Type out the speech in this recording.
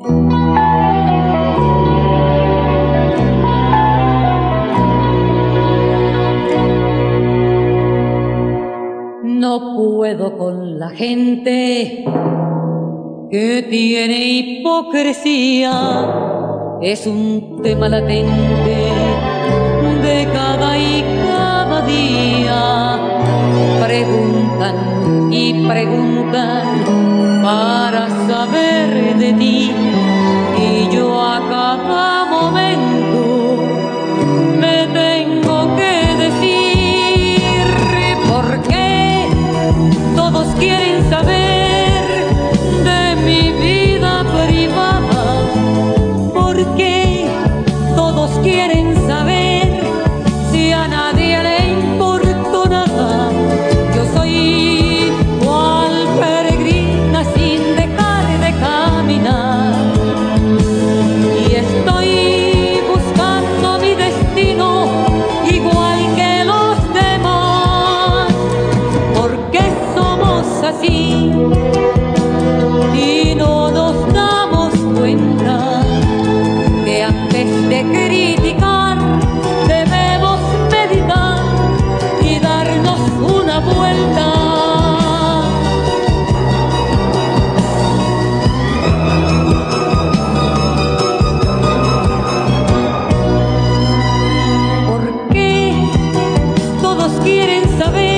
No puedo con la gente que tiene hipocresía. Es un tema latente de cada y cada día. Preguntan y preguntan para y yo a cada momento me tengo que decir por qué todos quieren saber de mi vida privada, por qué todos quieren y no nos damos cuenta que antes de criticar debemos meditar y darnos una vuelta. ¿Por qué todos quieren saber